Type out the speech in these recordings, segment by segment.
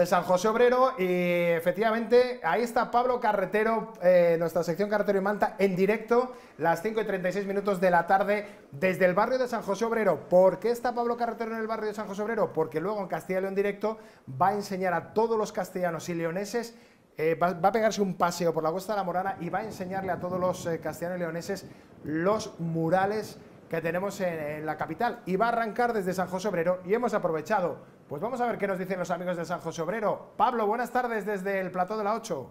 de San José Obrero y efectivamente ahí está Pablo Carretero, eh, nuestra sección Carretero y Manta en directo, las 5 y 36 minutos de la tarde desde el barrio de San José Obrero. ¿Por qué está Pablo Carretero en el barrio de San José Obrero? Porque luego en Castilla y León directo va a enseñar a todos los castellanos y leoneses eh, va, a pegarse un paseo por la Cuesta de la Morana y va a enseñarle a todos los eh, castellanos y leoneses los murales que tenemos en, la capital. Y va a arrancar desde San José Obrero y hemos aprovechado. Pues vamos a ver qué nos dicen los amigos de San José Obrero. Pablo, buenas tardes desde el plató de la 8.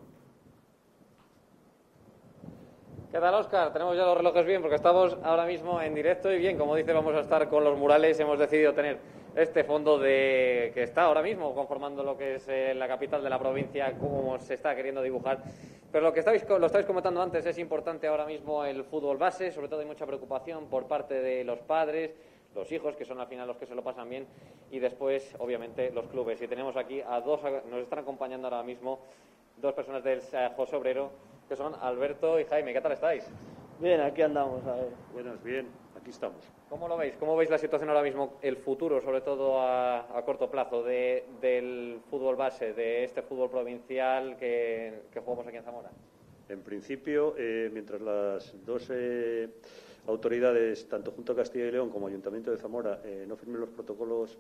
¿Qué tal, Oscar? Tenemos ya los relojes bien porque estamos ahora mismo en directo y bien, como dice, vamos a estar con los murales. Hemos decidido tener este fondo de que está ahora mismo conformando lo que es eh, la capital de la provincia, como se está queriendo dibujar. Pero lo que estáis, lo estáis comentando antes, es importante ahora mismo el fútbol base, sobre todo hay mucha preocupación por parte de los padres, los hijos, que son al final los que se lo pasan bien, y después, obviamente, los clubes. Y tenemos aquí a dos, nos están acompañando ahora mismo dos personas del José Obrero, que son Alberto y Jaime. ¿Qué tal estáis? Bien, aquí andamos. A ver. Buenas, bien, aquí estamos. ¿Cómo lo veis? ¿Cómo veis la situación ahora mismo, el futuro, sobre todo a, corto plazo, del fútbol base, de este fútbol provincial que, jugamos aquí en Zamora? En principio, eh, mientras las dos eh, autoridades, tanto Junta de Castilla y León como Ayuntamiento de Zamora, eh, no firmen los protocolos,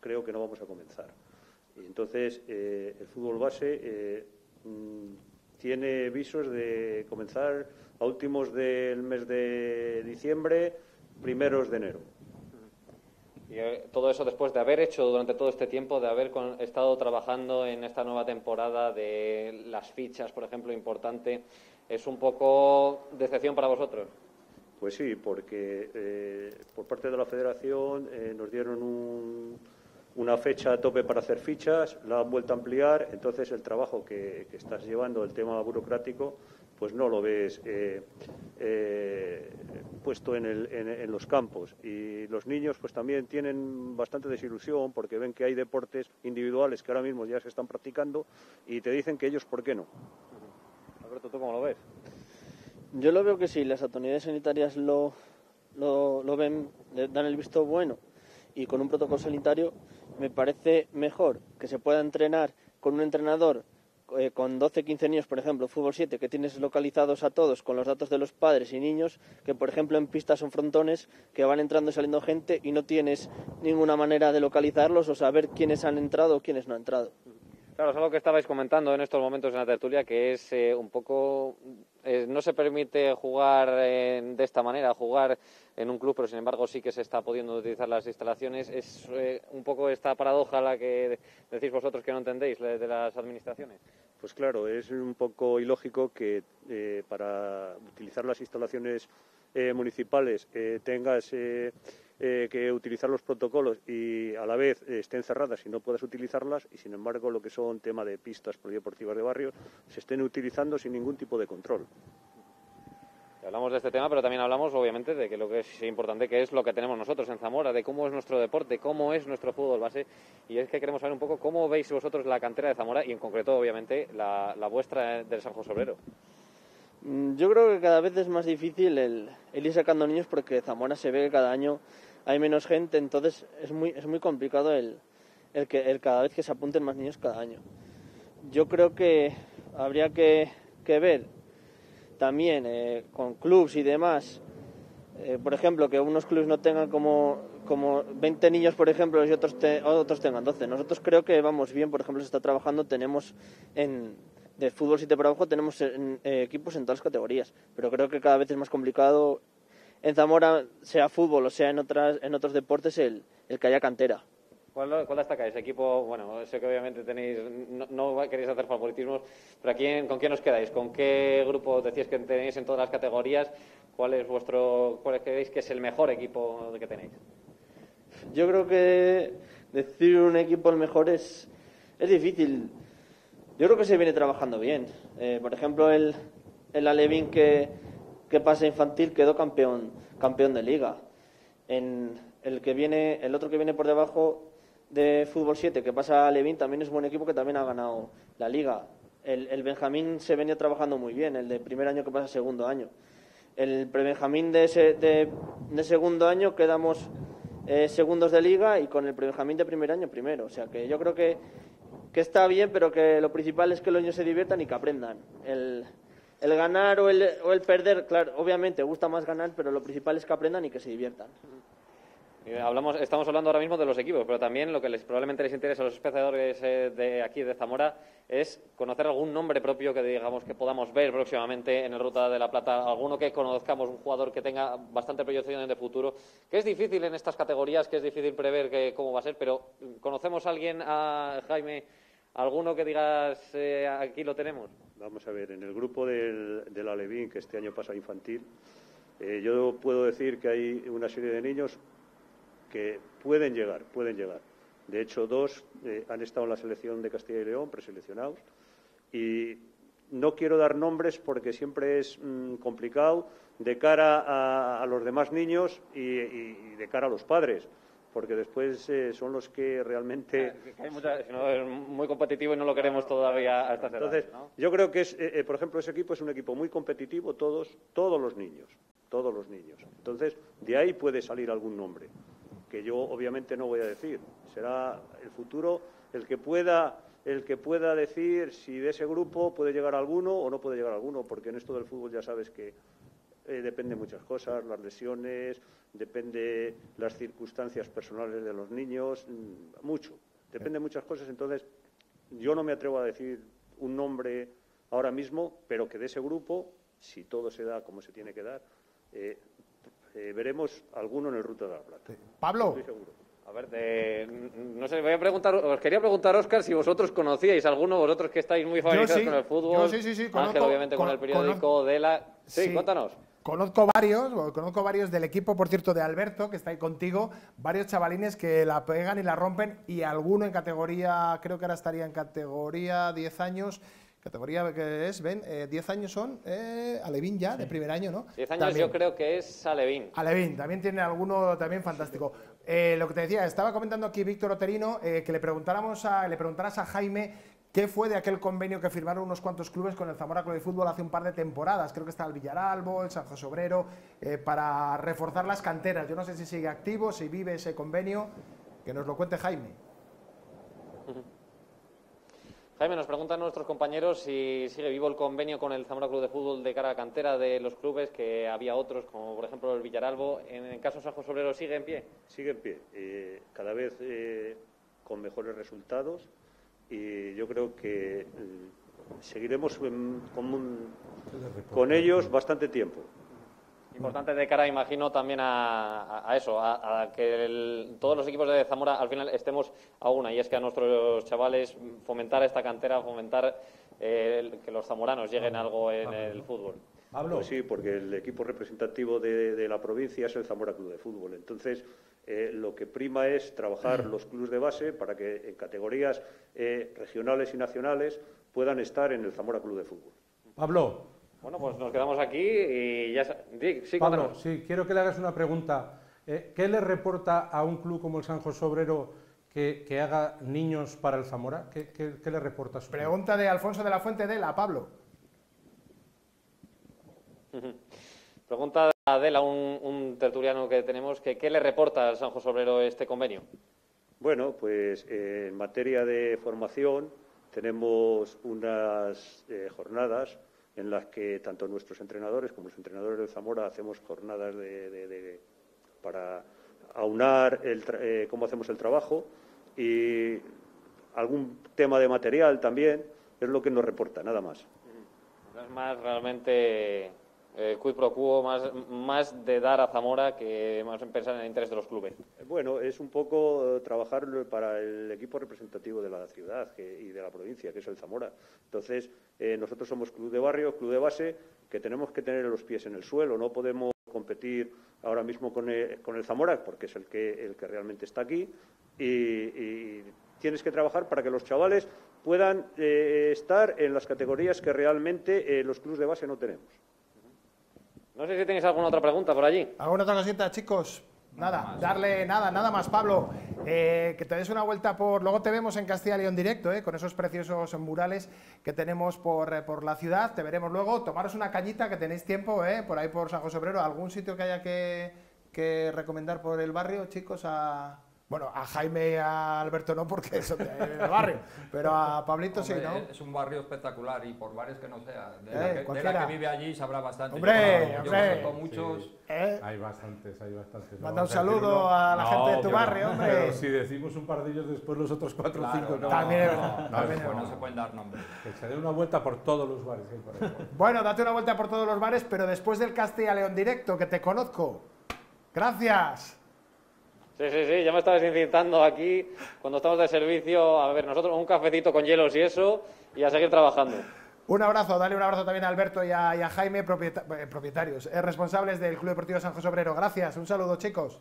creo que no vamos a comenzar. Y entonces, el fútbol base mm, tiene visos de comenzar a últimos del mes de diciembre, primeros de enero. Y eh, todo eso después de haber hecho durante todo este tiempo, de haber estado trabajando en esta nueva temporada de las fichas, por ejemplo, importante, ¿es un poco decepción para vosotros? Pues sí, porque eh, por parte de la Federación eh, nos dieron una fecha a tope para hacer fichas, la han vuelto a ampliar, entonces el trabajo que, estás llevando, el tema burocrático, pues no lo ves eh, eh, puesto en, los campos. Y los niños pues también tienen bastante desilusión porque ven que hay deportes individuales que ahora mismo ya se están practicando y te dicen que ellos por qué no. Alberto, ¿tú cómo lo ves? Yo lo veo que sí, las autoridades sanitarias lo, lo, lo ven, dan el visto bueno y con un protocolo sanitario me parece mejor que se pueda entrenar con un entrenador eh, con 12, 15 niños, por ejemplo, fútbol 7, que tienes localizados a todos con los datos de los padres y niños, que por ejemplo en pistas son frontones que van entrando y saliendo gente y no tienes ninguna manera de localizarlos o saber quiénes han entrado o quiénes no han entrado. Claro, es algo que estabais comentando en estos momentos en la tertulia, que es eh, un poco. Eh, no se permite jugar de esta manera, jugar en un club, pero sin embargo sí que se está pudiendo utilizar las instalaciones. Es eh, un poco esta paradoja la que decís vosotros que no entendéis de las administraciones. Pues claro, es un poco ilógico que para utilizar las instalaciones municipales tengas eh, que utilizar los protocolos y a la vez eh, estén cerradas y no puedas utilizarlas y sin embargo lo que son tema de pistas polideportivas de barrio se estén utilizando sin ningún tipo de control. Hablamos de este tema, pero también hablamos, obviamente, de que lo que es importante que es lo que tenemos nosotros en Zamora, de cómo es nuestro deporte, cómo es nuestro fútbol base, y es que queremos saber un poco cómo veis vosotros la cantera de Zamora y, en concreto, obviamente, la, vuestra del San José Obrero. Mm, yo creo que cada vez es más difícil el, el ir sacando niños porque Zamora se ve que cada año hay menos gente, entonces es muy, es muy complicado el, el que el cada vez que se apunten más niños cada año. Yo creo que habría que, que ver también eh, con clubs y demás, eh, por ejemplo, que unos clubs no tengan como, como 20 niños, por ejemplo, y otros, otros tengan 12. Nosotros creo que vamos bien, por ejemplo, se está trabajando, tenemos en, de fútbol 7 para abajo, tenemos eh, equipos en todas las categorías, pero creo que cada vez es más complicado en Zamora, sea fútbol o sea en, otras, en otros deportes, el, el que haya cantera. ¿Cuál, ¿Cuál destacáis? Equipo, bueno, sé que obviamente tenéis, no, queréis hacer favoritismos, pero quién, ¿con quién os quedáis? ¿Con qué grupo decís que tenéis en todas las categorías? ¿Cuál es vuestro, cuál creéis que es el mejor equipo que tenéis? Yo creo que decir un equipo el mejor es, es difícil. Yo creo que se viene trabajando bien. Eh, por ejemplo, el, el Alevín que, que pasa infantil quedó campeón, campeón de liga. En el que viene, el otro que viene por debajo de fútbol 7, que pasa a Levin, también es buen equipo que también ha ganado la liga. El, Benjamín se venía trabajando muy bien, el de primer año que pasa a segundo año. El pre-Benjamín de, de, segundo año quedamos eh, segundos de liga y con el pre-Benjamín de primer año primero. O sea que yo creo que que está bien, pero que lo principal es que los niños se diviertan y que aprendan. El, el ganar o el, o el perder, claro, obviamente gusta más ganar, pero lo principal es que aprendan y que se diviertan. Hablamos, estamos hablando ahora mismo de los equipos, pero también lo que les, probablemente les interesa a los espectadores eh, de aquí de Zamora es conocer algún nombre propio que digamos que podamos ver próximamente en el Ruta de la Plata, alguno que conozcamos, un jugador que tenga bastante proyección de futuro, que es difícil en estas categorías, que es difícil prever que, cómo va a ser, pero ¿conocemos a alguien, a Jaime, alguno que digas eh, aquí lo tenemos? Vamos a ver, en el grupo del, del Alevín, que este año pasa infantil, eh, yo puedo decir que hay una serie de niños que pueden llegar, pueden llegar. De hecho, dos eh, han estado en la selección de Castilla y León, preseleccionados, y no quiero dar nombres porque siempre es mm, complicado de cara a, los demás niños y de cara a los padres, porque después eh, son los que realmente... Que hay mucha- si no, es muy competitivo y no lo queremos todavía a estas edades, Entonces, ¿no? yo creo que es, eh, eh, por ejemplo, ese equipo es un equipo muy competitivo, todos, todos los niños, todos los niños. Entonces, de ahí puede salir algún nombre, que yo obviamente no voy a decir. Será el futuro el que pueda, el que pueda decir si de ese grupo puede llegar alguno o no puede llegar alguno, porque en esto del fútbol ya sabes que eh, depende muchas cosas, las lesiones, depende las circunstancias personales de los niños, mm, mucho. Depende muchas cosas, entonces yo no me atrevo a decir un nombre ahora mismo, pero que de ese grupo, si todo se da como se tiene que dar, eh, eh, veremos alguno en el Ruta de la Plata. Pablo, Estoy seguro. A ver, de- no sé, voy a preguntar, os quería preguntar, Óscar, si vosotros conocíais alguno, vosotros que estáis muy familiarizados sí, con el fútbol. yo sí, sí, sí, Ángel, conozco- obviamente, con con- el periódico de la... Sí, Sí. cuéntanos. Conozco varios, conozco varios del equipo, por cierto, de Alberto, que está ahí contigo, varios chavalines que la pegan y la rompen, y alguno en categoría, creo que ahora estaría en categoría 10 años, categoría que es, ven, eh, 10 años son, eh, Alevín ya, de primer año, ¿no? 10 años También. yo creo que es Salevín. Alevín, también tiene alguno también fantástico. Eh, lo que te decía, estaba comentando aquí Víctor Oterino, eh, que le preguntáramos a, le preguntaras a Jaime qué fue de aquel convenio que firmaron unos cuantos clubes con el Zamora Club de Fútbol hace un par de temporadas. Creo que está el Villaralbo, el San José Obrero, eh, para reforzar las canteras. Yo no sé si sigue activo, si vive ese convenio. Que nos lo cuente Jaime. Jaime, nos preguntan nuestros compañeros si sigue vivo el convenio con el Zamora Club de Fútbol de cara a cantera de los clubes, que había otros, como por ejemplo el Villaralbo. En el caso San José Obrero, ¿sigue en pie? Sigue en pie, eh, cada vez eh, con mejores resultados y yo creo que eh, seguiremos en- con, un- con ellos bastante tiempo. Importante de cara, imagino, también a, a- a eso, a, a que el- todos los equipos de Zamora al final estemos a una, y es que a nuestros chavales fomentar esta cantera, fomentar eh, el- que los zamoranos lleguen a algo en el fútbol. Pablo, Pues sí, porque el equipo representativo de, de la provincia es el Zamora Club de Fútbol. Entonces, eh, lo que prima es trabajar los clubes de base para que en categorías eh, regionales y nacionales puedan estar en el Zamora Club de Fútbol. Pablo, Bueno, pues nos quedamos aquí y ya... sa- Di- Sí, Pablo, cuéntanos. sí, quiero que le hagas una pregunta. Eh, ¿Qué le reporta a un club como el San José Obrero que, que haga niños para el Zamora? ¿Qué, qué- qué le reporta a su club? Pregunta de Alfonso de la Fuente de la Pablo. Pregunta Adela, un, un tertuliano que tenemos, que ¿qué le reporta al San José Obrero este convenio? Bueno, pues eh, en materia de formación tenemos unas eh, jornadas en las que tanto nuestros entrenadores como los entrenadores del Zamora hacemos jornadas de, de- de- para aunar el tra- eh, cómo hacemos el trabajo y algún tema de material también es lo que nos reporta, nada más. Es más realmente eh, quid pro quo, más, de dar a Zamora que más en pensar en el interés de los clubes. Bueno, es un poco eh, trabajar para el equipo representativo de la ciudad y de la provincia, que es el Zamora. Entonces, eh, nosotros somos club de barrio, club de base, que tenemos que tener los pies en el suelo. No podemos competir ahora mismo con el, Zamora, porque es el que, el que realmente está aquí. Y, tienes que trabajar para que los chavales puedan eh, estar en las categorías que realmente los clubes de base no tenemos. No sé si tenéis alguna otra pregunta por allí. ¿Alguna otra cosita, chicos? Nada, darle nada, nada más, Pablo. Eh, que te des una vuelta por. Luego te vemos en Castilla y León directo, eh, con esos preciosos murales que tenemos por, eh, por la ciudad. Te veremos luego. Tomaros una cañita, que tenéis tiempo, eh, por ahí por San José Obrero. ¿Algún sitio que haya que, que recomendar por el barrio, chicos, a, Bueno, a Jaime y a Alberto no porque son del barrio, pero a Pablito sí, Hombre, ¿no? Es un barrio espectacular y por bares que no sea. De, Eh, la, que, de cualquiera. la que vive allí sabrá bastante. Hombre, yo, yo hombre. conozco muchos. ¿Eh? Hay bastantes, hay bastantes. Manda un saludo uno. a la gente de tu barrio, no. hombre. Pero si decimos un par de ellos después, los otros cuatro o Claro, cinco no. También es no, verdad, no, también no, no se pueden dar nombres. Que se dé una vuelta por todos los bares por ahí. Bueno, date una vuelta por todos los bares, pero después del Castilla León directo, que te conozco. Gracias. Sí, sí, sí, ya me estabas incitando aquí cuando estamos de servicio. A ver, nosotros un cafecito con hielos y eso, y a seguir trabajando. Un abrazo, dale un abrazo también a Alberto y a, Jaime, propieta- eh, propietarios, eh, responsables del Club Deportivo San José Obrero. Gracias, un saludo chicos.